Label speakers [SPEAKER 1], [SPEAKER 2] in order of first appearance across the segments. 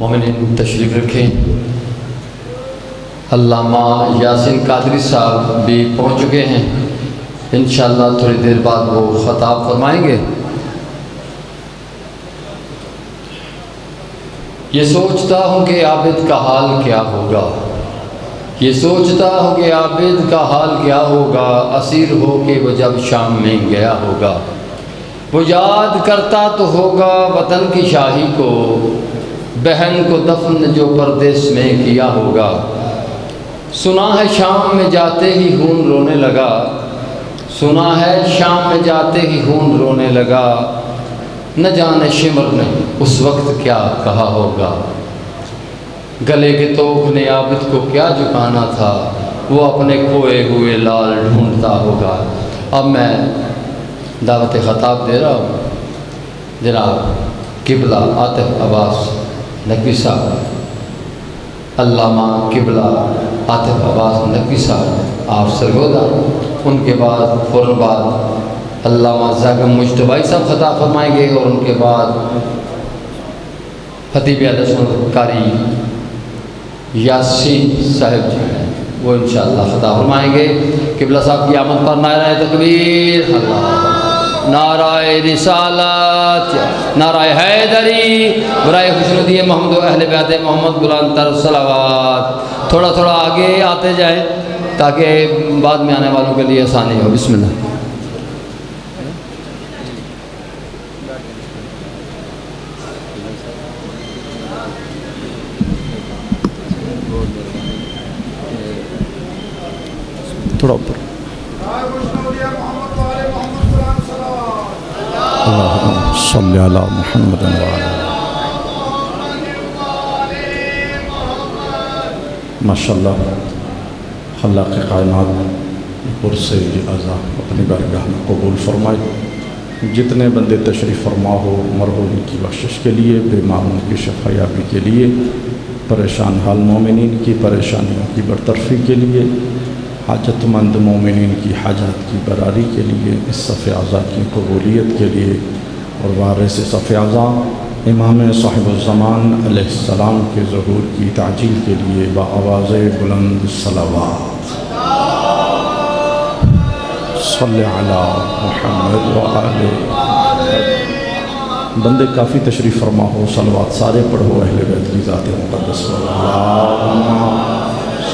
[SPEAKER 1] مومنین تشریف رکھیں۔ علامہ یاسین قادری صاحب بھی پہنچ چکے ہیں۔ انشاءاللہ تھوڑی دیر بعد وہ خطاب فرمائیں گے۔ یہ سوچتا ہوں کہ عابد کا حال کیا ہوگا۔ یہ سوچتا ہوں کہ عابد کا حال کیا ہوگا۔ اسیر ہو کے وہ جب شام میں گیا ہوگا۔ وہ یاد کرتا تو ہوگا وطن کی شاہی کو۔ بہن کو دفن جو پردیس میں کیا ہوگا۔ سنا ہے شام میں جاتے ہی خون رونے لگا۔ سنا ہے شام میں جاتے ہی خون رونے لگا۔ نہ جانے شمر نے اس وقت کیا کہا ہوگا۔ گلے کے توک نے عابد کو کیا جھکانا تھا۔ وہ اپنے کھوئے ہوئے لال ڈھونڈتا ہوگا۔ اب میں دعوت خطاب دے رہا ہوں۔ جناب، قبلہ عاطف عباس۔ نقوی صاحب، علامہ قبلہ عاطف عباس نقوی صاحب، آپ سرگودا ان کے بعد فوراً بعد علامہ زاگم مجتبائی صاحب خطاب فرمائیں گے اور ان کے بعد خطیب عدسن کاری یاسین صاحب جو ہیں، وہ انشاءاللہ خطاب فرمائیں گے۔ قبلہ صاحب کی آمد پر نعرہ تکبیر۔ اللہ نعرہ رسالت نعرہ حیدری برائے خوشنودی محمد و اہل بیعت محمد بلان تر صلوات۔ تھوڑا تھوڑا آگے آتے جائیں تاکہ بعد میں آنے والوں کے لیے آسانی ہو۔ بسم اللہ۔
[SPEAKER 2] تھوڑا اوپر۔ صلی علی محمد وعلا ماشاءاللہ، خلاق کائنات پر سے عزا اپنی بارگاہ میں قبول فرمائے۔ جتنے بندے تشریف فرما ہو، مرحوم کی بخشش کے لیے بیماروں کی شفایابی کے لیے، پریشان حال مومنین کی، پریشانیوں کی برطرفی کے لیے حاجت مند مومنین کی حاجات کی براری کے لیے، اس صف اعضاء کی قبولیت کے لیے اور وارث صف امام صاحب الزمان علیہ السلام کے ظہور کی تعجیل کے لیے بآواز بلند صلوات۔ صلی علی محمد وآلہ بندے کافی تشریف فرما ہو، صلوات سارے پڑھو، اہل بیت کی ذات مقدس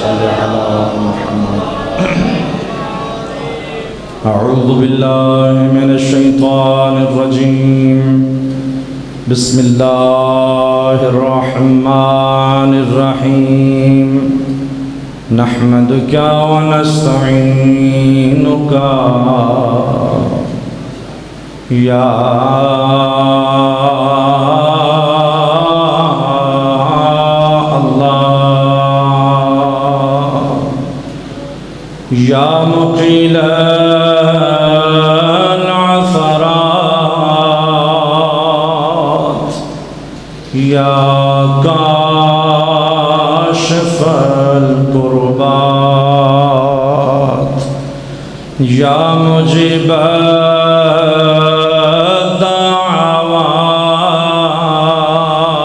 [SPEAKER 2] صلی علی محمد أعوذ بالله من الشيطان الرجيم. بسم الله الرحمن الرحيم. نحمدك ونستعينك. يا يا مقيل العثرات يا كاشف الكربات يا مجيب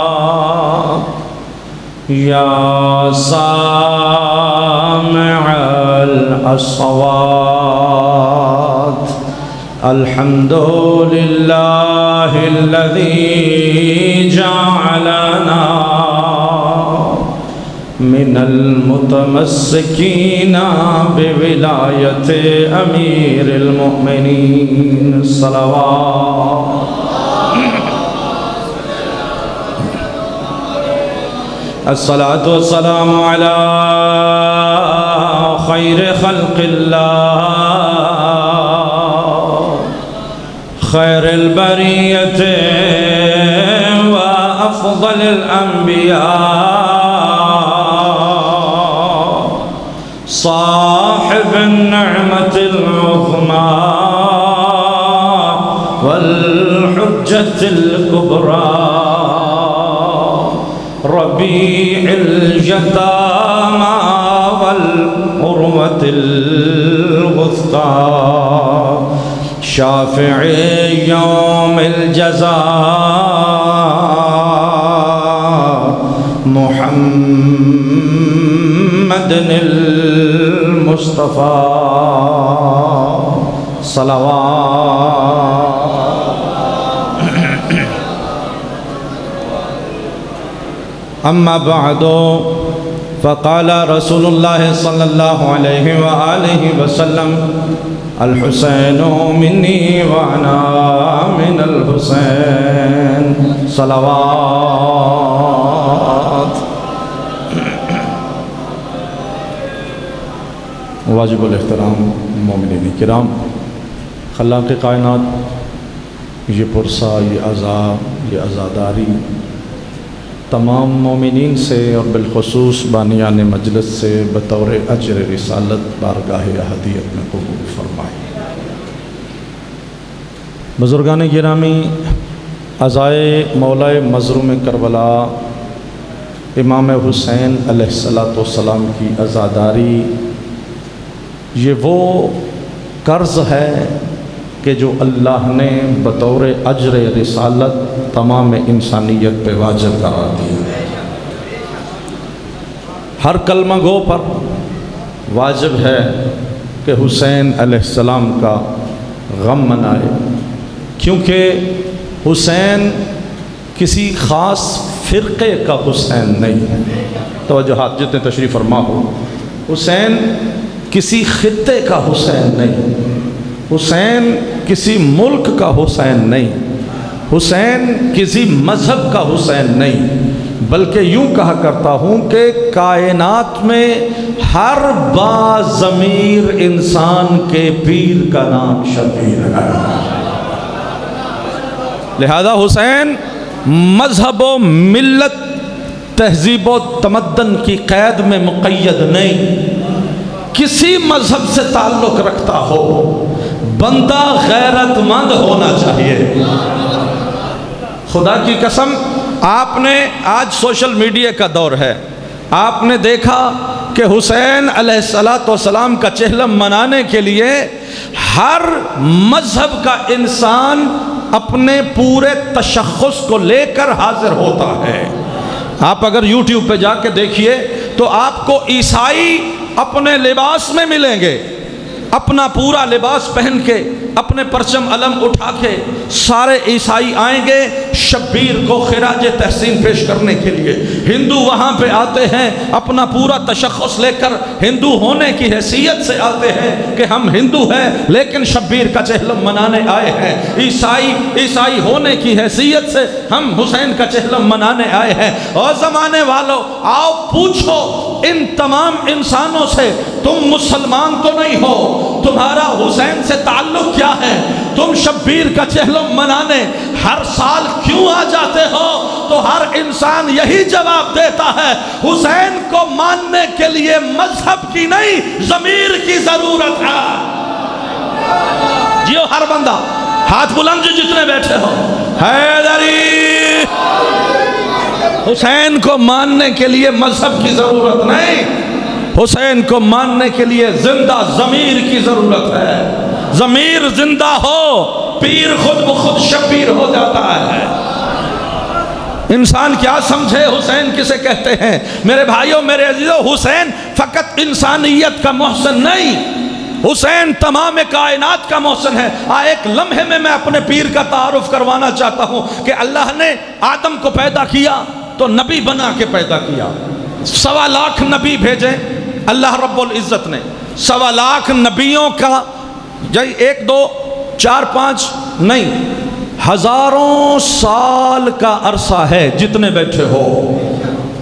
[SPEAKER 2] الدعوات يا سامع الأصوات. الحمد لله الذي جعلنا من المتمسكين بولاية أمير المؤمنين. صلوات الصلاة والسلام على خير خلق الله. خير البرية وأفضل الأنبياء. صاحب النعمة العظمى والحجة الكبرى. ربيع الجتامى طاب الغثى شافعي يوم الجزاء. محمد المصطفى. صلوات. أما بعد فقال رسول اللہ صلی اللہ علیہ وآلہ وسلم، الحسین منی وأنا من الحسین۔ صلوات۔ واجب الاحترام مومنین کرام، خلاق کائنات، یہ پرسہ یہ عذاب، یہ عزاداری تمام مومنین سے اور بالخصوص بانیان مجلس سے بطور اجر رسالت بارگاہ احدیت میں قبول فرمائی بزرگان گرامی عزائے مولا مظروم کربلا، امام حسین علیہ السلام کی عزاداری یہ وہ قرض ہے کہ جو اللہ نے بطور اجر رسالت تمام انسانیت پہ واجب کرا دی ہر کلمہ گو پر واجب ہے کہ حسین علیہ السلام کا غم منائے، کیونکہ حسین کسی خاص فرقے کا حسین نہیں ہے۔ توجہ، ہاتھ جتنے تشریف فرما ہو۔ حسین کسی خطے کا حسین نہیں۔ حسین کسی ملک کا حسین نہیں۔ حسین کسی مذہب کا حسین نہیں۔ بلکہ یوں کہا کرتا ہوں کہ کائنات میں ہر با ضمیر انسان کے پیر کا نام شبیر ہے۔ لہذا حسین مذہب و ملت، تہذیب و تمدن کی قید میں مقید نہیں۔ کسی مذہب سے تعلق رکھتا ہو بندہ غیرت مند ہونا چاہیے۔ خدا کی قسم، آپ نے آج سوشل میڈیا کا دور ہے۔ آپ نے دیکھا کہ حسین علیہ السلام کا چہلم منانے کے لیے ہر مذہب کا انسان اپنے پورے تشخص کو لے کر حاضر ہوتا ہے۔ آپ اگر یوٹیوب پہ جا کے دیکھیے تو آپ کو عیسائی اپنے لباس میں ملیں گے۔ اپنا پورا لباس پہن کے، اپنے پرچم علم اٹھا کے سارے عیسائی آئیں گے شبیر کو خراج تحسین پیش کرنے کے لیے۔ ہندو وہاں پہ آتے ہیں، اپنا پورا تشخص لے کر ہندو ہونے کی حیثیت سے آتے ہیں کہ ہم ہندو ہیں، لیکن شبیر کا چہلم منانے آئے ہیں۔ عیسائی عیسائی ہونے کی حیثیت سے ہم حسین کا چہلم منانے آئے ہیں۔ اور زمانے والوں آؤ پوچھو ان تمام انسانوں سے تم مسلمان تو نہیں ہو، تمہارا حسین سے تعلق کیا ہے؟ تم شبیر کا چہلم منانے ہر سال کیوں آ جاتے ہو؟ تو ہر انسان یہی جواب دیتا ہے، حسین کو ماننے کے لیے مذہب کی نہیں، ضمیر کی ضرورت ہے۔ جیو ہر بندہ، ہاتھ بلند جتنے بیٹھے ہو۔ حیدری۔ حسین کو ماننے کے لیے مذہب کی ضرورت نہیں۔ حسین کو ماننے کے لیے زندہ ضمیر کی ضرورت ہے۔ ضمیر زندہ ہو، پیر خود بخود شبیر ہو جاتا ہے۔ انسان کیا سمجھے؟ حسین کسے کہتے ہیں؟ میرے بھائیوں، میرے عزیزوں، حسین فقط انسانیت کا محسن نہیں۔ حسین تمام کائنات کا محسن ہے۔ آ، ایک لمحے میں میں اپنے پیر کا تعارف کروانا چاہتا ہوں کہ اللہ نے آدم کو پیدا کیا۔ تو نبی بنا کے پیدا کیا۔ سوا لاکھ نبی بھیجے۔ اللہ رب العزت نے سوا لاکھ نبیوں کا جی ایک، دو، چار، پانچ، نہیں، ہزاروں سال کا عرصہ ہے جتنے بیٹھے ہو۔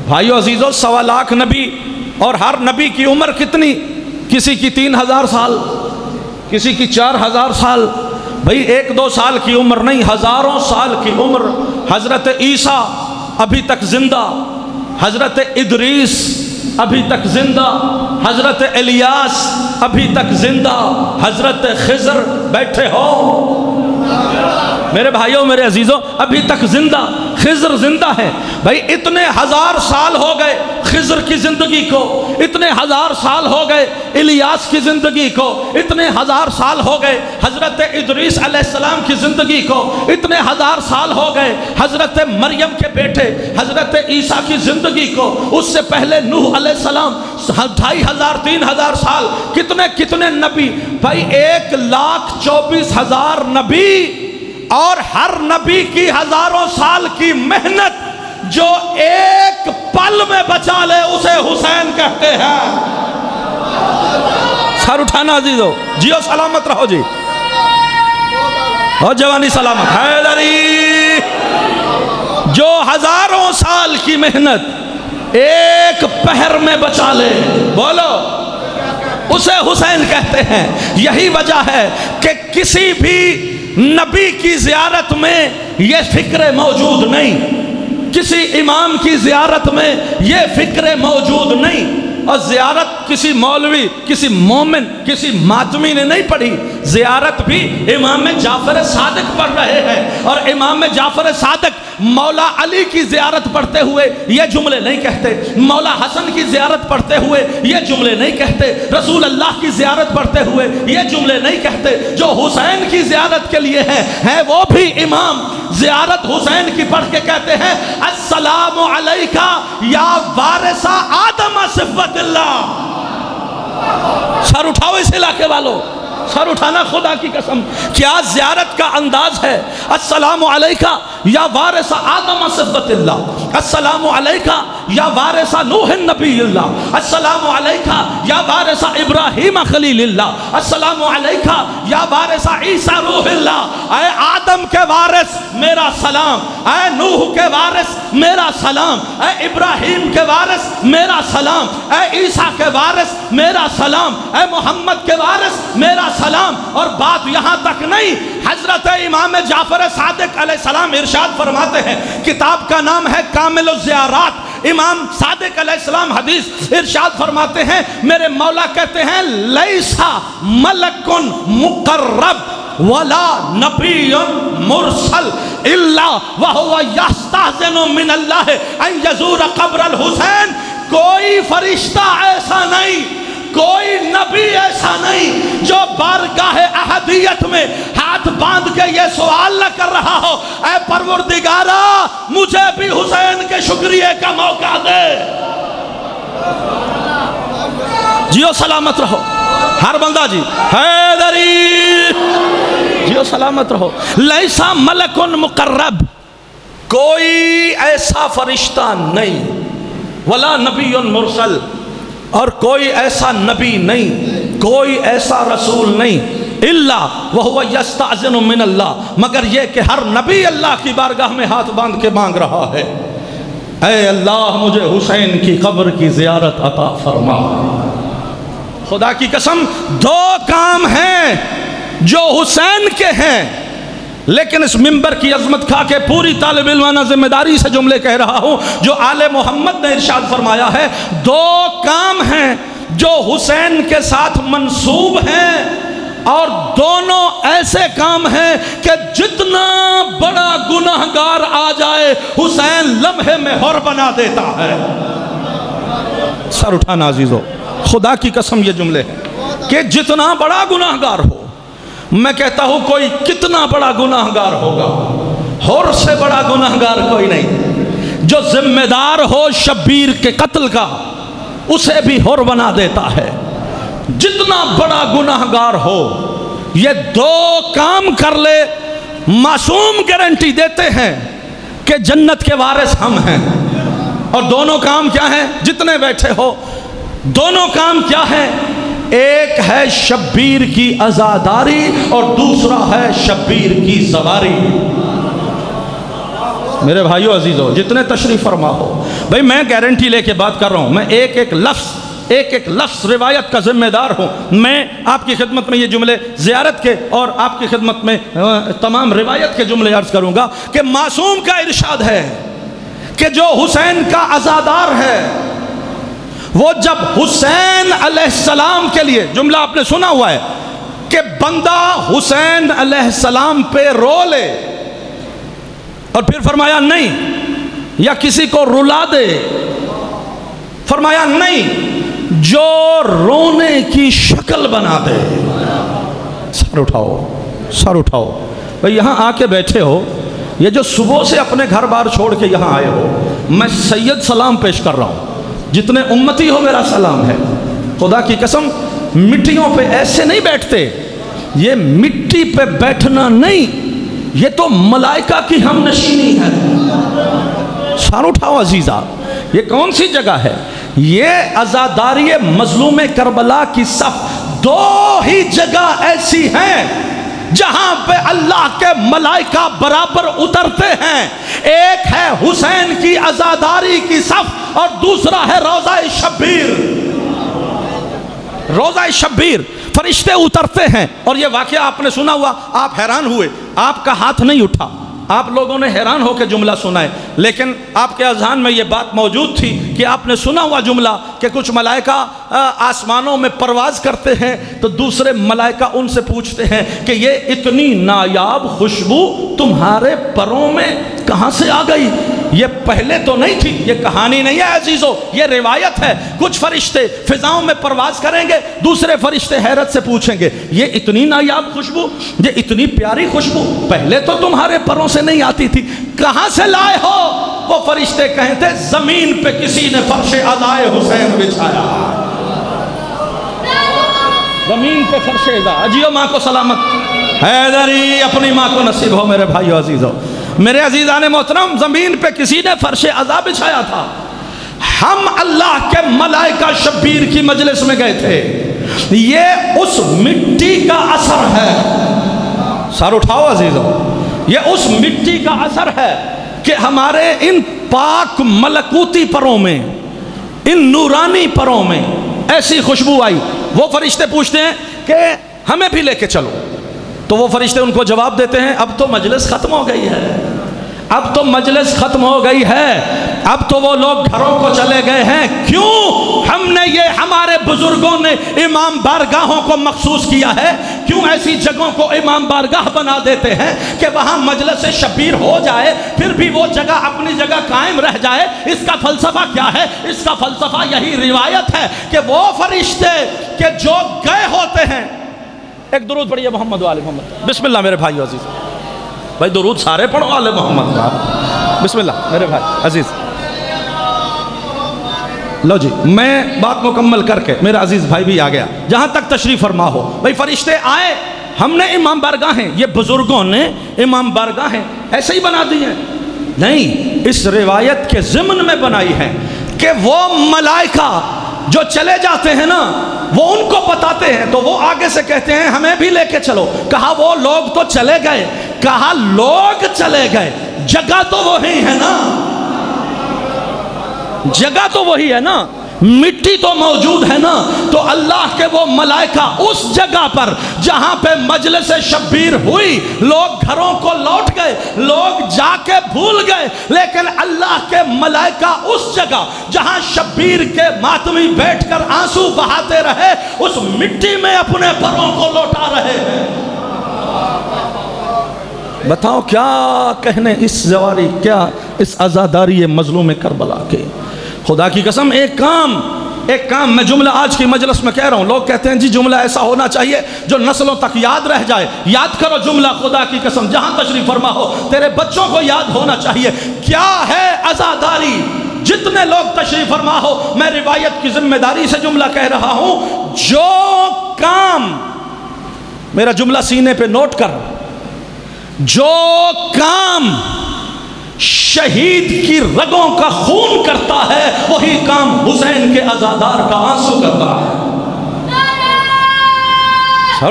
[SPEAKER 2] بھائیو عزیزو، سوا لاکھ نبی اور ہر نبی کی عمر کتنی؟ کسی کی تین ہزار سال، کسی کی چار ہزار سال۔ بھئی ایک، دو سال کی عمر نہیں، ہزاروں سال کی عمر۔ حضرت عیسیٰ ابھی تک زندہ، حضرت ادریس ابھی تک زندہ، حضرت الیاس ابھی تک زندہ، حضرت خضر بیٹھے ہو۔ میرے بھائیوں، میرے عزیزوں، ابھی تک زندہ۔ ہے۔ بھائی، اتنے ہزار سال ہو گئے خضر کی زندگی کو۔ اتنے ہزار سال ہو گئے الیاس کی زندگی کو۔ اتنے ہزار سال ہو گئے حضرت ادریس علیہ السلام کی زندگی کو۔ اتنے ہزار سال ہو گئے حضرت مریم کے بیٹے، حضرت عیسیٰ کی زندگی کو۔ اس سے پہلے نوح علیہ السلام، ڈھائی ہزار، تین ہزار سال کتنے کتنے نبی۔ بھائی، ایک لاکھ چوبیس ہزار نبی۔ اور ہر نبی کی ہزاروں سال کی محنت جو ایک پل میں بچا لے اسے حسین کہتے ہیں۔ سر اٹھانا عزیزو، جیو سلامت رہو جی۔ اور جوانی سلامت۔ حیدری، جو ہزاروں سال کی محنت ایک پہر میں بچا لے۔ بولو، اسے حسین کہتے ہیں۔ یہی وجہ ہے کہ کسی بھی نبی کی زیارت میں یہ فکر موجود نہیں۔ کسی امام کی زیارت میں یہ فکر موجود نہیں۔ اور زیارت کسی مولوی، کسی مومن، کسی ماتمی نے نہیں پڑھی۔ زیارت بھی امام جعفر صادق پڑھ رہے ہیں۔ اور امام جعفر صادق مولا علی کی زیارت پڑھتے ہوئے یہ جملے نہیں کہتے، مولا حسن کی زیارت پڑھتے ہوئے یہ جملے نہیں کہتے، رسول اللہ کی زیارت پڑھتے ہوئے یہ جملے نہیں کہتے، جو حسین کی زیارت کے لیے ہیں ہیں وہ بھی امام۔ زیارت حسین کی پڑھ کے کہتے ہیں، السلام علیکہ یا وارثہ آدم صفت اللہ۔ سر اٹھاؤ اس علاقے والوں۔ سر اٹھانا خدا کی قسم۔ کیا زیارت کا انداز ہے؟ السلام علیکہ یا وارث آدم صفت اللہ۔ السلام علیکہ یا وارث نوح النبی اللہ۔ السلام علیکہ یا وارث ابراہیم خلیل اللہ۔ السلام علیکہ یا وارث عیسیٰ روح اللہ۔ اے آدم کے وارث، میرا سلام۔ اے نوح کے وارث، میرا سلام۔ اے ابراہیم کے وارث، میرا سلام۔ اے عیسیٰ کے وارث، میرا سلام۔ اے محمد کے وارث، میرا سلام السلام اور بات یہاں تک نہیں۔ حضرت امام جعفر صادق علیہ السلام ارشاد فرماتے ہیں، کتاب کا نام ہے کامل الزیارات۔ امام صادق علیہ السلام حدیث ارشاد فرماتے ہیں، میرے مولا کہتے ہیں، لیسا ملکن مقرب ولا نبی مرسل الا وہو یستہزن من اللہ ان یزور قبر الحسین۔ کوئی فرشتہ ایسا نہیں کوئی نبی ایسا نہیں جو بارگاہ احدیت میں ہاتھ باندھ کے یہ سوال نہ کر رہا ہو۔ اے پروردگارہ مجھے بھی حسین کے شکریہ کا موقع دے۔ جیو سلامت رہو۔ ہر بندہ جی حیدری۔ جیو سلامت رہو۔ لیسا ملکن مقرب۔ کوئی ایسا فرشتہ نہیں۔ ولا نبی مرسل۔ اور کوئی ایسا نبی نہیں، کوئی ایسا رسول نہیں اللہ وہ یستعزن من اللہ، مگر یہ کہ ہر نبی اللہ کی بارگاہ میں ہاتھ باندھ کے مانگ رہا ہے۔ اے اللہ، مجھے حسین کی قبر کی زیارت عطا فرما۔ خدا کی قسم، دو کام ہیں جو حسین کے ہیں۔ لیکن اس ممبر کی عظمت کھا کے پوری طالب علمانہ ذمہ داری سے جملے کہہ رہا ہوں، جو آل محمد نے ارشاد فرمایا ہے، دو کام ہیں جو حسین کے ساتھ منصوب ہیں اور دونوں ایسے کام ہیں کہ جتنا بڑا گناہ گار آ جائے، حسین لمحے میں ہور بنا دیتا ہے۔ سر اٹھانا عزیزو، خدا کی قسم یہ جملے ہیں کہ جتنا بڑا گناہ گار ہو میں کہتا ہوں کوئی کتنا بڑا گناہ گار ہوگا۔ ہور سے بڑا گناہ گار کوئی نہیں۔ جو ذمہ دار ہو شبیر کے قتل کا، اسے بھی ہور بنا دیتا ہے۔ جتنا بڑا گناہ گار ہو، یہ دو کام کر لے۔ معصوم گارنٹی دیتے ہیں کہ جنت کے وارث ہم ہیں۔ اور دونوں کام کیا ہیں؟ جتنے بیٹھے ہو۔ دونوں کام کیا ہیں؟ ایک ہے شبیر کی ازاداری اور دوسرا ہے شبیر کی سواری میرے بھائیو، عزیزو، جتنے تشریف فرما ہو۔ بھائی، میں گارنٹی لے کے بات کر رہا ہوں۔ میں ایک ایک لفظ، ایک ایک لفظ روایت کا ذمہ دار ہوں۔ میں آپ کی خدمت میں یہ جملے زیارت کے اور آپ کی خدمت میں تمام روایت کے جملے عرض کروں گا کہ معصوم کا ارشاد ہے کہ جو حسین کا ازادار ہے وہ جب حسین علیہ السلام کے لیے، جملہ آپ نے سنا ہوا ہے، کہ بندہ حسین علیہ السلام پہ رو لے اور پھر فرمایا نہیں، یا کسی کو رلا دے، فرمایا نہیں، جو رونے کی شکل بنا دے۔ سر اٹھاؤ سر اٹھاؤ۔ بھئی یہاں آ کے بیٹھے ہو، یہ جو صبح سے اپنے گھر بار چھوڑ کے یہاں آئے ہو، میں سید سلام پیش کر رہا ہوں۔ جتنے امتی ہو میرا سلام ہے۔ خدا کی قسم مٹیوں پہ ایسے نہیں بیٹھتے۔ یہ مٹی پہ بیٹھنا نہیں، یہ تو ملائکہ کی ہم نشینی ہے۔ سار اٹھاؤ عزیزہ، یہ کون سی جگہ ہے؟ یہ ازاداری مظلوم کربلا کی صف دو ہی جگہ ایسی ہیں۔ جہاں پہ اللہ کے ملائکہ برابر اترتے ہیں، ایک ہے حسین کی ازاداری کی صف اور دوسرا ہے روزہ شبیر۔ روزہ شبیر، فرشتے اترتے ہیں۔ اور یہ واقعہ آپ نے سنا ہوا، آپ حیران ہوئے، آپ کا ہاتھ نہیں اٹھا۔ آپ لوگوں نے حیران ہو کے جملہ سنا ہے لیکن آپ کے اذہان میں یہ بات موجود تھی کہ آپ نے سنا ہوا جملہ کہ کچھ ملائکہ آسمانوں میں پرواز کرتے ہیں تو دوسرے ملائکہ ان سے پوچھتے ہیں کہ یہ اتنی نایاب خوشبو تمہارے پروں میں کہاں سے آ گئی؟ یہ پہلے تو نہیں تھی، یہ کہانی نہیں ہے عزیزو، یہ روایت ہے۔ کچھ فرشتے فضاؤں میں پرواز کریں گے، دوسرے فرشتے حیرت سے پوچھیں گے، یہ اتنی نایاب خوشبو، یہ اتنی پیاری خوشبو پہلے تو تمہارے پروں سے نہیں آتی تھی۔ کہاں سے لائے ہو؟ وہ فرشتے کہیں تھے زمین پہ کسی نے فرش ادائے حسین بچھایا۔ زمین پہ فرش ادا اجیو ماں کو سلامت۔ حیدری، اپنی ماں کو نصیب ہو میرے بھائیو عزیزو۔ میرے عزیزان محترم، زمین پہ کسی نے فرش عذاب بچھایا تھا۔ ہم اللہ کے ملائکہ شبیر کی مجلس میں گئے تھے۔ یہ اس مٹی کا اثر ہے۔ سر اٹھاؤ عزیزوں، یہ اس مٹی کا اثر ہے کہ ہمارے ان پاک ملکوتی پروں میں، ان نورانی پروں میں ایسی خوشبو آئی۔ وہ فرشتے پوچھتے ہیں کہ ہمیں بھی لے کے چلو۔ تو وہ فرشتے ان کو جواب دیتے ہیں، اب تو مجلس ختم ہو گئی ہے۔ اب تو مجلس ختم ہو گئی ہے۔ اب تو وہ لوگ گھروں کو چلے گئے ہیں۔ کیوں؟ ہم نے یہ ہمارے بزرگوں نے امام بارگاہوں کو مخصوص کیا ہے۔ کیوں ایسی جگہوں کو امام بارگاہ بنا دیتے ہیں کہ وہاں مجلس شبیر ہو جائے، پھر بھی وہ جگہ اپنی جگہ قائم رہ جائے؟ اس کا فلسفہ کیا ہے؟ اس کا فلسفہ یہی روایت ہے کہ وہ فرشتے کہ جو گئے ہوتے ہیں ایک درود پڑھیے محمد والے محمد۔ بسم اللہ میرے بھائی عزیز۔ بھائی درود سارے پڑھو والے محمد۔ بسم اللہ میرے بھائی عزیز۔ لو جی میں بات مکمل کر کے میرا عزیز بھائی بھی آ گیا۔ جہاں تک تشریف فرما ہو۔ بھائی فرشتے آئے۔ ہم نے امام بارگاہیں یہ بزرگوں نے امام بارگاہیں ایسے ہی بنا دی ہیں نہیں، اس روایت کے ضمن میں بنائی ہے کہ وہ ملائکہ جو چلے جاتے ہیں نا وہ ان کو بتاتے ہیں، تو وہ آگے سے کہتے ہیں، ہمیں بھی لے کے چلو۔ کہا، وہ لوگ تو چلے گئے۔ کہا، لوگ چلے گئے۔ جگہ تو وہی ہے نا۔ جگہ تو وہی ہے نا۔ مٹی تو موجود ہے نا، تو اللہ کے وہ ملائکہ اس جگہ پر جہاں پہ مجلس شبیر ہوئی، لوگ گھروں کو لوٹ گئے، لوگ جا کے بھول گئے، لیکن اللہ کے ملائکہ اس جگہ جہاں شبیر کے ماتمی بیٹھ کر آنسو بہاتے رہے، اس مٹی میں اپنے پروں کو لوٹا رہے ہیں۔ بتاؤ کیا کہنے اس زواری کیا اس ازاداری مظلوم کربلا کے؟ خدا کی قسم، ایک کام ایک کام میں جملہ آج کی مجلس میں کہہ رہا ہوں۔ لوگ کہتے ہیں جی جملہ ایسا ہونا چاہیے جو نسلوں تک یاد رہ جائے۔ یاد کرو جملہ خدا کی قسم، جہاں تشریف فرما ہو، تیرے بچوں کو یاد ہونا چاہیے۔ کیا ہے ازاداری جتنے لوگ تشریف فرما ہو، میں روایت کی ذمہ داری سے جملہ کہہ رہا ہوں۔ جو کام، میرا جملہ سینے پہ نوٹ کر، جو کام شہید کی رگوں کا خون کرتا ہے، وہی کام حسین کے ازادار کا آنسو کرتا ہے۔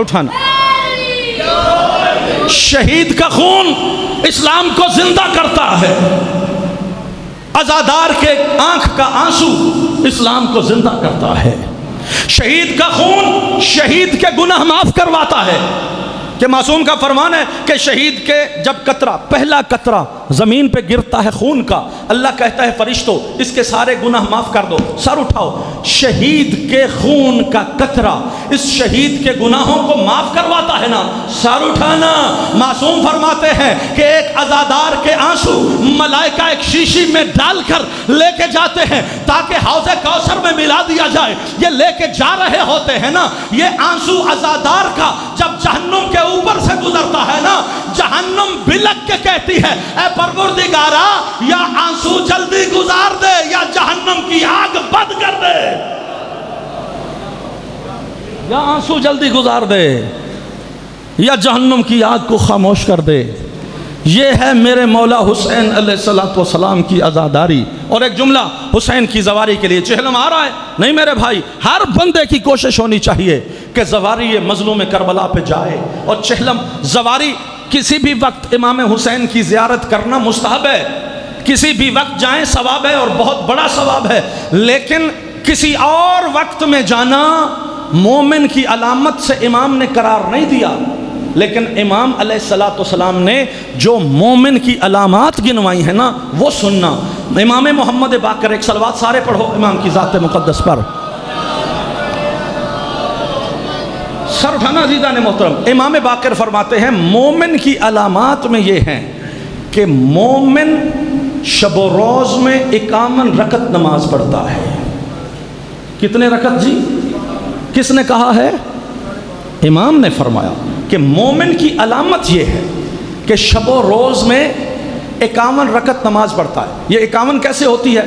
[SPEAKER 2] اٹھانا۔ شہید کا خون اسلام کو زندہ کرتا ہے۔ ازادار کے آنکھ کا آنسو اسلام کو زندہ کرتا ہے۔ شہید کا خون شہید کے گناہ معاف کرواتا ہے۔ کہ معصوم کا فرمان ہے کہ شہید کے جب قطرہ پہلا قطرہ زمین پہ گرتا ہے خون کا۔ اللہ کہتا ہے، فرشتو، اس کے سارے گناہ معاف کر دو۔ سر اٹھاؤ۔ شہید کے خون کا قطرہ اس شہید کے گناہوں کو معاف کرواتا ہے نا۔ سر اٹھانا۔ معصوم فرماتے ہیں کہ ایک ازادار کے آنسو ملائکہ ایک شیشی میں ڈال کر لے کے جاتے ہیں تاکہ حوض کوثر میں ملا دیا جائے۔ یہ لے کے جا رہے ہوتے ہیں نا۔ یہ آنسو ازادار کا جب جہنم کے اوپر سے گزرتا ہے نا، جہنم بلک کے کہتی ہے، اے پروردگارا، یا آنسو جلدی گزار دے، یا جہنم کی آگ بند کر دے۔ یا آنسو جلدی گزار دے، یا جہنم کی آگ کو خاموش کر دے۔ یہ ہے میرے مولا حسین علیہ السلام کی ازاداری اور ایک جملہ حسین کی زواری کے لیے چہلم آ رہا ہے۔ نہیں میرے بھائی، ہر بندے کی کوشش ہونی چاہیے کہ زواری یہ مظلوم کربلا پہ جائے۔ اور چہلم، زواری کسی بھی وقت امام حسین کی زیارت کرنا مستحب ہے۔ کسی بھی وقت جائیں ثواب ہے اور بہت بڑا ثواب ہے۔ لیکن کسی اور وقت میں جانا مومن کی علامت سے امام نے قرار نہیں دیا۔ لیکن امام علیہ السلام نے جو مومن کی علامات گنوائی ہیں نا، وہ سننا۔ امام محمد باقر ایک سلوات سارے پڑھو امام کی ذات مقدس پر۔ سر اٹھانا عزیزہ نے محترم، امام باقر فرماتے ہیں، مومن کی علامات میں یہ ہیں کہ مومن شب و روز میں اکامن رکت نماز پڑھتا ہے۔ کتنے رکت جی؟ کس نے کہا ہے؟ امام نے فرمایا کہ مومن کی علامت یہ ہے کہ شب و روز میں اکاون رکت نماز پڑھتا ہے۔ یہ اکاون کیسے ہوتی ہے؟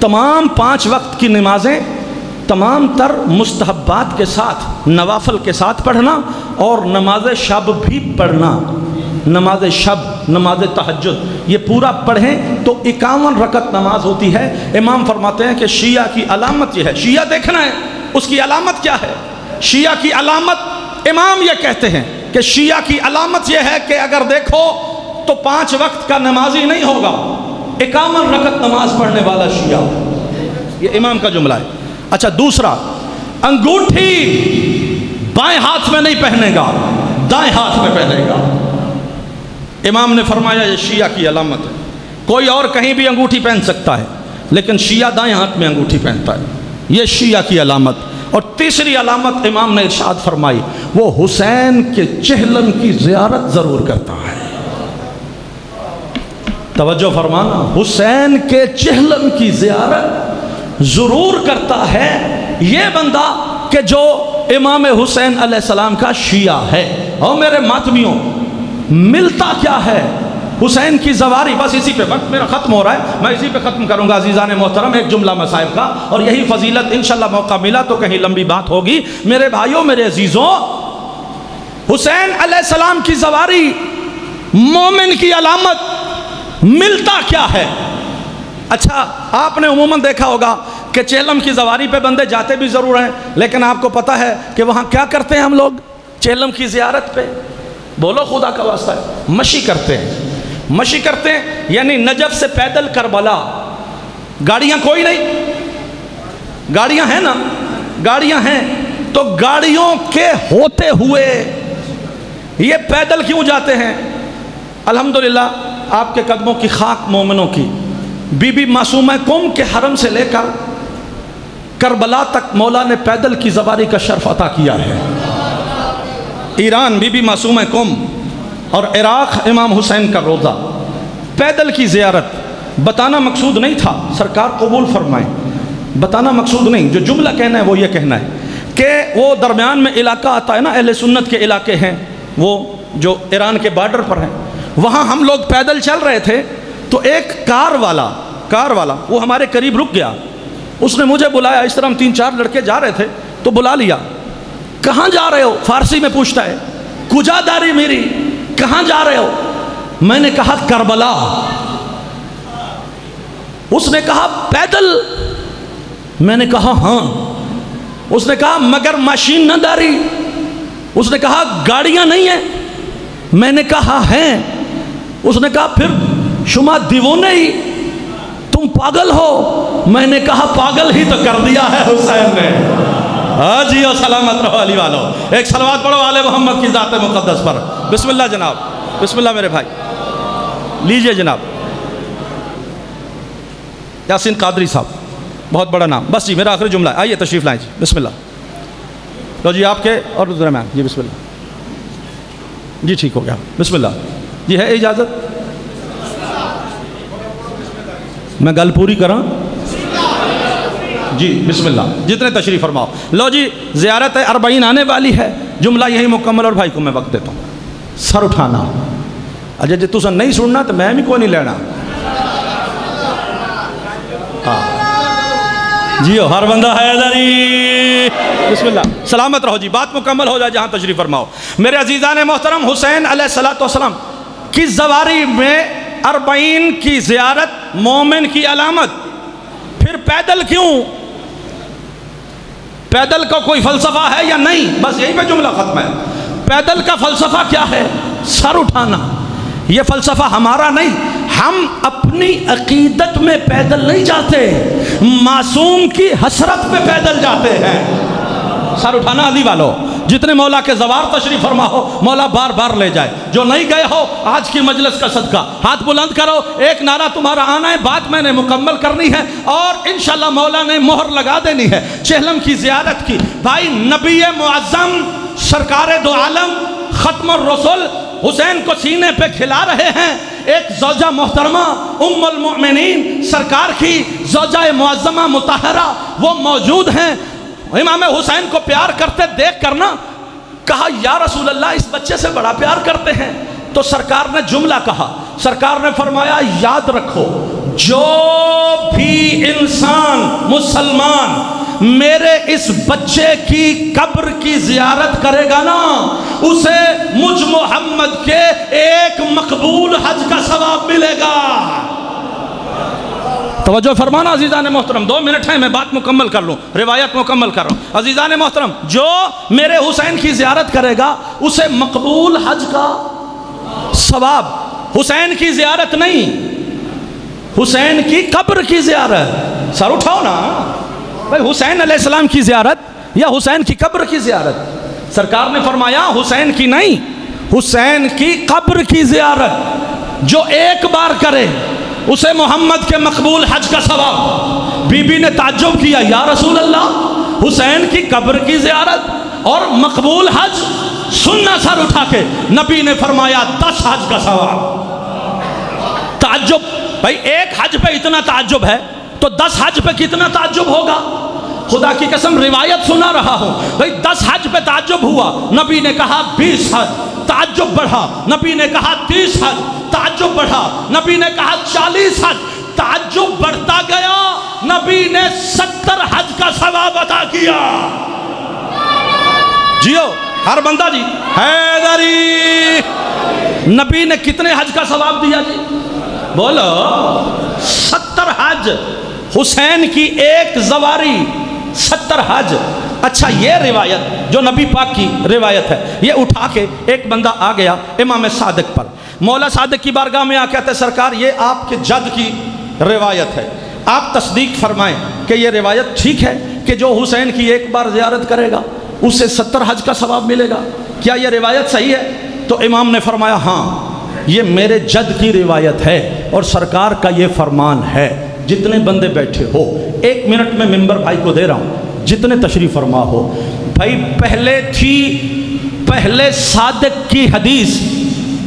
[SPEAKER 2] تمام پانچ وقت کی نمازیں تمام تر مستحبات کے ساتھ، نوافل کے ساتھ پڑھنا اور نماز شب بھی پڑھنا۔ نماز شب، نماز تحجد یہ پورا پڑھیں تو اکاون رکت نماز ہوتی ہے۔ امام فرماتے ہیں کہ شیعہ کی علامت یہ ہے۔ شیعہ دیکھنا ہے، اس کی علامت کیا ہے؟ شیعہ کی علامت، امام یہ کہتے ہیں کہ شیعہ کی علامت یہ ہے کہ اگر دیکھو تو پانچ وقت کا نمازی نہیں ہوگا۔ اکامن رکت نماز پڑھنے والا شیعہ۔ یہ امام کا جملہ ہے۔ اچھا دوسرا، انگوٹھی بائیں ہاتھ میں نہیں پہنے گا، دائیں ہاتھ میں پہنے گا۔ امام نے فرمایا، یہ شیعہ کی علامت ہے۔ کوئی اور کہیں بھی انگوٹھی پہن سکتا ہے، لیکن شیعہ دائیں ہاتھ میں انگوٹھی پہنتا ہے۔ یہ شیعہ کی علامت۔ اور تیسری علامت امام نے ارشاد فرمائی، وہ حسین کے چہلم کی زیارت ضرور کرتا ہے۔ توجہ فرمانا، حسین کے چہلم کی زیارت ضرور کرتا ہے یہ بندہ کہ جو امام حسین علیہ السلام کا شیعہ ہے۔ اور میرے ماتمیوں، ملتا کیا ہے؟ حسین کی زواری، بس اسی پہ وقت میرا ختم ہو رہا ہے۔ میں اسی پہ ختم کروں گا عزیزان محترم، ایک جملہ مصائب کا۔ اور یہی فضیلت، انشاءاللہ موقع ملا تو کہیں لمبی بات ہوگی۔ میرے بھائیوں، میرے عزیزوں، حسین علیہ السلام کی زواری، مومن کی علامت ملتا کیا ہے؟ اچھا آپ نے عموماً دیکھا ہوگا کہ چیلم کی زواری پہ بندے جاتے بھی ضرور ہیں، لیکن آپ کو پتہ ہے کہ وہاں کیا کرتے ہیں ہم لوگ؟ چیلم کی زیارت پہ۔ بولو خدا کا واسطہ ہے، مشی کرتے ہیں۔ مشی کرتے ہیں یعنی نجف سے پیدل کربلا۔ گاڑیاں کوئی نہیں۔ گاڑیاں ہیں نا؟ گاڑیاں ہیں۔ تو گاڑیوں کے ہوتے ہوئے یہ پیدل کیوں جاتے ہیں؟ الحمدللہ، آپ کے قدموں کی خاک مومنوں کی۔ بی بی معصومہ کم کے حرم سے لے کر کربلا تک مولا نے پیدل کی زباری کا شرف عطا کیا ہے۔ ایران بی بی معصومہ کم اور عراق امام حسین کا روزہ۔ پیدل کی زیارت بتانا مقصود نہیں تھا، سرکار قبول فرمائیں بتانا مقصود نہیں، جو جملہ کہنا ہے وہ یہ کہنا ہے کہ وہ درمیان میں علاقہ آتا ہے نا، اہل سنت کے علاقے ہیں۔ وہ جو ایران کے بارڈر پر ہیں۔ وہاں ہم لوگ پیدل چل رہے تھے تو ایک کار والا کار والا، وہ ہمارے قریب رک گیا۔ اس نے مجھے بلایا، اس طرح ہم تین چار لڑکے جا رہے تھے تو بلا لیا۔ کہاں جا رہے ہو؟ فارسی میں پوچھتا ہے۔ کجا داری میری، کہاں جا رہے ہو؟ میں نے کہا، کربلا۔ اس نے کہا، پیدل۔ میں نے کہا ہاں۔ اس نے کہا، مگر مشین نہ داری۔ اس نے کہا، گاڑیاں نہیں ہیں۔ میں نے کہا، ہیں۔ اس نے کہا، پھر شما دیونے ہی تم پاگل ہو۔ میں نے کہا پاگل ہی تو کر دیا ہے حسین نے۔ ہاں جی اور سلامت رہو علی والو۔ ایک سلوات پڑھو والے محمد کی ذات مقدس پر۔ بسم اللہ جناب، بسم اللہ میرے بھائی۔ لیجیے جناب۔ یاسین قادری صاحب، بہت بڑا نام۔ بس جی میرا آخری جملہ ہے۔ آئیے تشریف لائیں جی۔ بسم اللہ۔ لو جی آپ کے اور درمیان جی بسم اللہ۔ جی ٹھیک ہو گیا۔ بسم اللہ۔ جی ہے اجازت؟ میں گل پوری کراں؟ جی بسم اللہ۔ جتنے تشریف فرماؤ۔ لو جی زیارت اربعین آنے والی ہے۔ جملہ یہی مکمل اور بھائی کو میں وقت دیتا ہوں۔ سر اٹھانا۔ اجے جی تسا نہیں سننا تو میں بھی کوئی نہیں لینا۔ ہاں۔ جیو، ہر بندہ ہے بسم اللہ۔ سلامت رہو جی بات مکمل ہو جائے جہاں تشریف فرماؤ۔ میرے عزیزان محترم، حسین علیہ السلام والسلام کی زواری میں اربعین کی زیارت مومن کی علامت پھر پیدل کیوں؟ پیدل کا کوئی فلسفہ ہے یا نہیں؟ بس یہی پہ جملہ ختم ہے۔ پیدل کا فلسفہ کیا ہے؟ سر اٹھانا۔ یہ فلسفہ ہمارا نہیں۔ ہم اپنی عقیدت میں پیدل نہیں جاتے۔ معصوم کی حسرت پہ پیدل جاتے ہیں۔ سر اٹھانا علی والو، جتنے مولا کے زوار تشریف فرما ہو، مولا بار بار لے جائے۔ جو نہیں گئے ہو، آج کی مجلس کا صدقہ۔ ہاتھ بلند کرو، ایک نعرہ تمہارا آنا ہے، بات میں نے مکمل کرنی ہے، اور انشاءاللہ مولا نے مہر لگا دینی ہے۔ چہلم کی زیارت کی۔ بھائی، نبی معظم، سرکار دو عالم، ختم الرسول حسین کو سینے پہ کھلا رہے ہیں۔ ایک زوجہ محترمہ، ام المؤمنین، سرکار کی زوجہ معظمہ متحرہ وہ موجود ہیں۔ امام حسین کو پیار کرتے دیکھ کرنا کہا، یا رسول اللہ، اس بچے سے بڑا پیار کرتے ہیں۔ تو سرکار نے جملہ کہا۔ سرکار نے فرمایا، یاد رکھو، جو بھی انسان، مسلمان میرے اس بچے کی قبر کی زیارت کرے گا نا، اسے مجھ محمد کے ایک مقبول حج کا ثواب ملے گا۔ توجہ فرمانا عزیزان محترم، دو منٹ ہیں، میں بات مکمل کر لوں، روایت مکمل کر رہا ہوں عزیزان محترم، جو میرے حسین کی زیارت کرے گا، اسے مقبول حج کا ثواب۔ حسین کی زیارت نہیں، حسین کی قبر کی زیارت۔ سر اٹھاؤ نا۔ بھائی، حسین علیہ السلام کی زیارت یا حسین کی قبر کی زیارت؟ سرکار نے فرمایا، حسین کی نہیں، حسین کی قبر کی زیارت۔ جو ایک بار کرے اسے محمد کے مقبول حج کا ثواب۔ بی بی نے تعجب کیا، یا رسول اللہ، حسین کی قبر کی زیارت اور مقبول حج سننا سر اٹھا کے نبی نے فرمایا، دس حج کا ثواب۔ تعجب، بھائی، ایک حج پہ اتنا تعجب ہے تو دس حج پہ کتنا تعجب ہوگا؟ خدا کی قسم روایت سنا رہا ہوں۔ بھائی، دس حج پہ تعجب ہوا۔ نبی نے کہا بیس حج۔ تعجب بڑھا۔ نبی نے کہا تیس حج۔ تعجب بڑھا۔ نبی نے کہا چالیس حج۔ تعجب بڑھتا گیا۔ نبی نے ستر حج کا ثواب عطا کیا۔ جیو، ہر بندہ جی حیدری نبی نے کتنے حج کا ثواب دیا جی؟ بولو، ستر حج۔ حسین کی ایک زواری۔ ستر حج۔ اچھا یہ روایت جو نبی پاک کی روایت ہے، یہ اٹھا کے ایک بندہ آ گیا امام صادق پر۔ مولا صادق کی بارگاہ میں آ کہتے ہیں سرکار، یہ آپ کے جد کی روایت ہے۔ آپ تصدیق فرمائیں کہ یہ روایت ٹھیک ہے کہ جو حسین کی ایک بار زیارت کرے گا، اسے ستر حج کا ثواب ملے گا۔ کیا یہ روایت صحیح ہے؟ تو امام نے فرمایا ہاں یہ میرے جد کی روایت ہے اور سرکار کا یہ فرمان ہے۔ جتنے بندے بیٹھے ہو ایک منٹ میں ممبر بھائی کو دے رہا ہوں۔ جتنے تشریف فرما ہو۔ بھائی، پہلے تھی، پہلے صادق کی حدیث،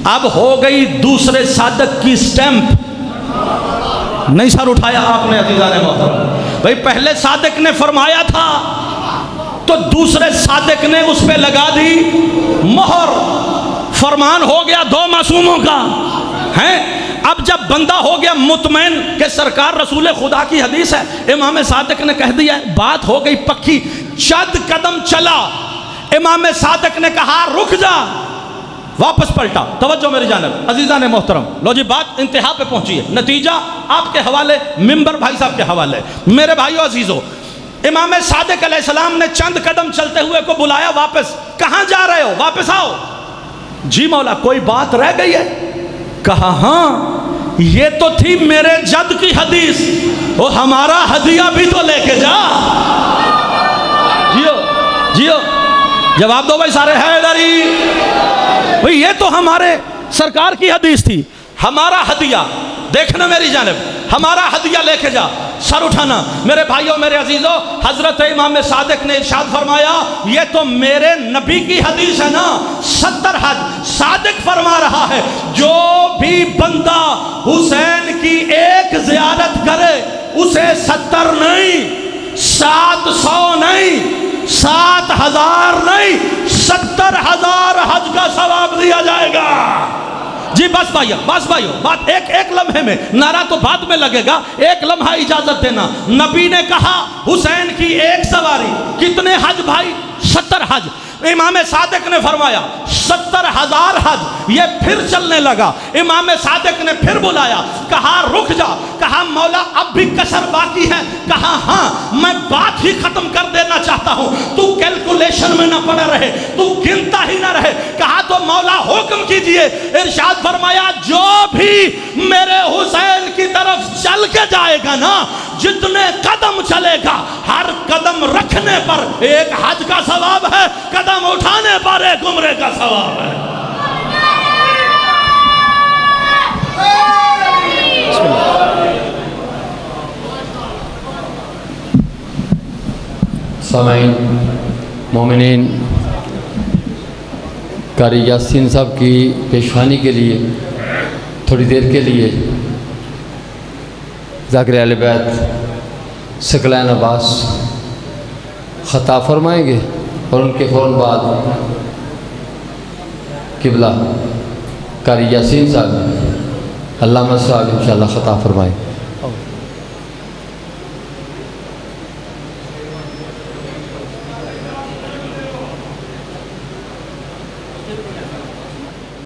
[SPEAKER 2] اب ہو گئی دوسرے صادق کی سٹیمپ۔ نہیں سر اٹھایا آپ نے عزیزان محترم۔ بھائی، پہلے صادق نے فرمایا تھا، تو دوسرے صادق نے اس پہ لگا دی۔ مہر۔ فرمان ہو گیا دو معصوموں کا۔ ہیں؟ اب جب بندہ ہو گیا مطمئن کہ سرکار رسول خدا کی حدیث ہے، امام صادق نے کہہ دیا، بات ہو گئی پکی، چند قدم چلا، امام صادق نے کہا، رک جا، واپس پلٹا۔ توجہ میری جانب، عزیزان محترم، لو جی بات انتہا پہ پہنچی ہے۔ نتیجہ آپ کے حوالے، ممبر بھائی صاحب کے حوالے۔ میرے بھائیو، عزیزو، امام صادق علیہ السلام نے چند قدم چلتے ہوئے کو بلایا واپس۔ کہاں جا رہے ہو؟ واپس آؤ۔ جی مولا، کوئی بات رہ گئی ہے؟ کہا ہاں یہ تو تھی میرے جد کی حدیث، وہ ہمارا ہدیہ بھی تو لے کے جا. جیو جیو، جواب دو بھائی، سارے ہے داری یہ تو ہمارے سرکار کی حدیث تھی، ہمارا ہدیہ، دیکھنا میری جانب، ہمارا ہدیہ لے کے جا۔ سر اٹھانا۔ میرے بھائیوں، میرے عزیزوں، حضرت امام صادق نے ارشاد فرمایا، یہ تو میرے نبی کی حدیث ہے نا۔ ستر حج صادق فرما رہا ہے۔ جو بھی بندہ حسین کی ایک زیارت کرے، اسے ستر نہیں، سات سو نہیں، سات ہزار نہیں، ستر ہزار حج کا ثواب دیا جائے گا۔ جی بس بھائیو بس بھائیو، بات ایک ایک لمحے میں، نعرہ تو بعد میں لگے گا، ایک لمحہ اجازت دینا۔ نبی نے کہا، حسین کی ایک سواری، کتنے حج بھائی؟ ستر حج۔ امام صادق نے فرمایا، ستر ہزار حج یہ پھر چلنے لگا۔ امام صادق نے پھر بلایا، کہا، رک جا۔ کہا، مولا، اب بھی کسر باقی ہے۔ کہا ہاں میں بات ہی ختم کر دینا چاہتا ہوں۔ تو کیلکولیشن میں نہ پڑا رہے، تو گنتا ہی نہ رہے۔ کہا، تو مولا حکم کیجیے۔ ارشاد فرمایا، جو بھی میرے حسین کی طرف چل کے جائے گا نا، جتنے قدم چلے گا، ہر قدم رکھنے پر ایک حج کا ثواب ہے قدم اٹھانے پر ایک عمرے کا ثواب ہے۔
[SPEAKER 1] سامعین، مومنین، قاری یاسین صاحب کی پیشوانی کے لیے، تھوڑی دیر کے لیے ذاکر اہل بیت سکلین عباس خطا فرمائیں گے۔ اور ان کے فوراً بعد قبلہ قاری یاسین صاحب علامہ صاحب انشاءاللہ خطا فرمائیں۔